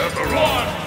Severon!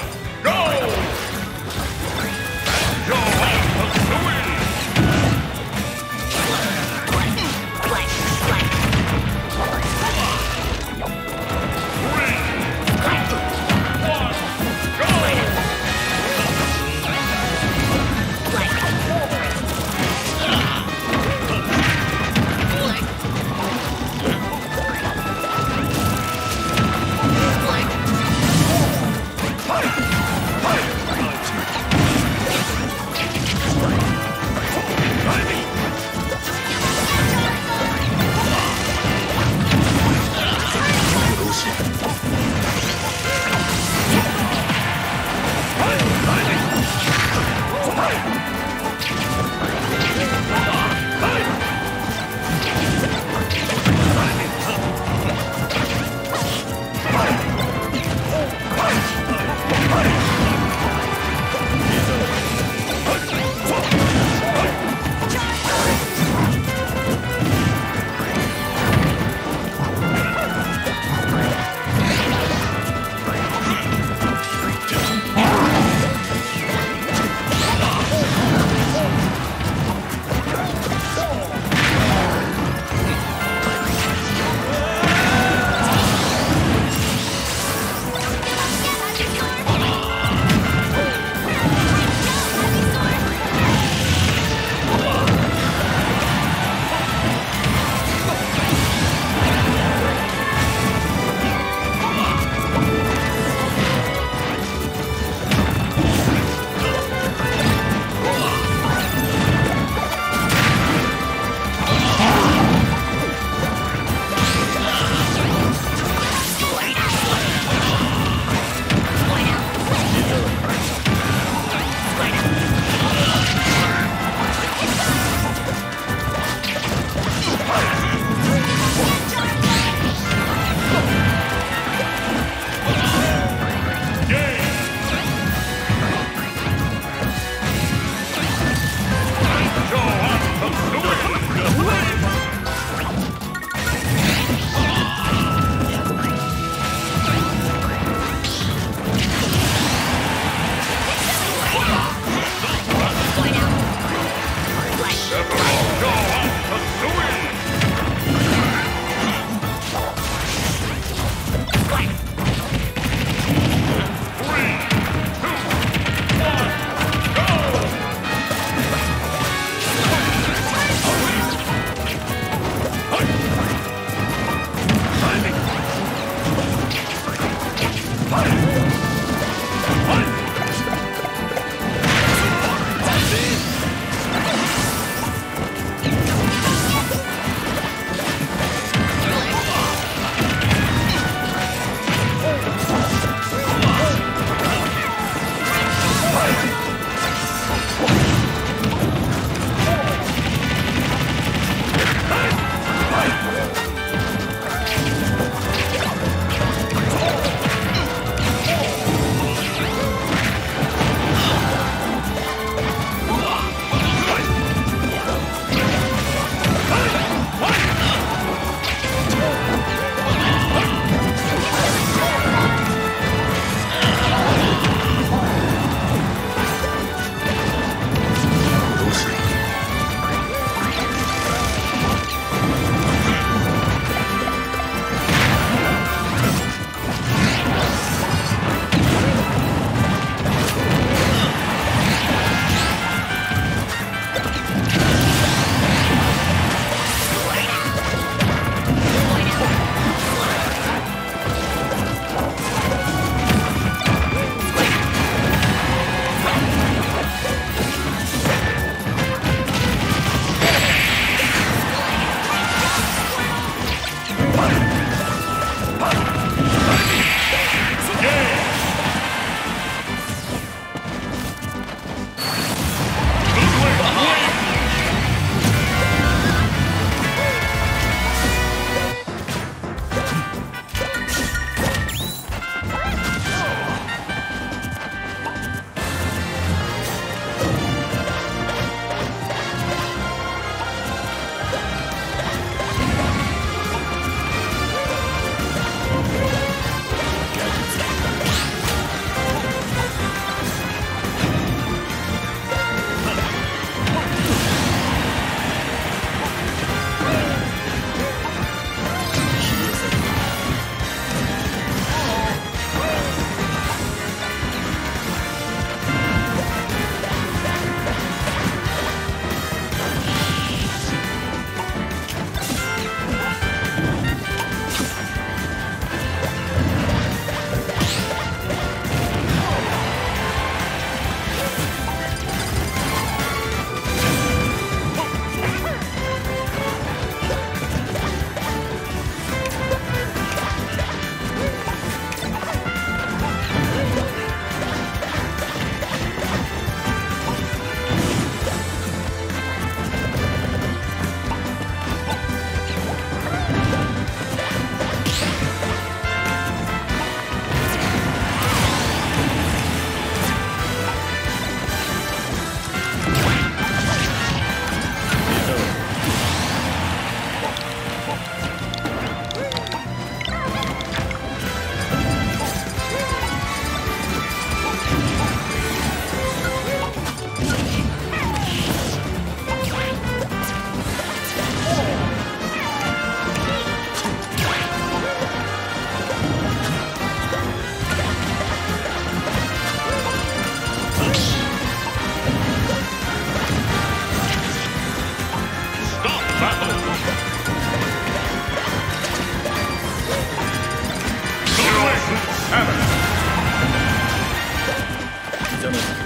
тянуть.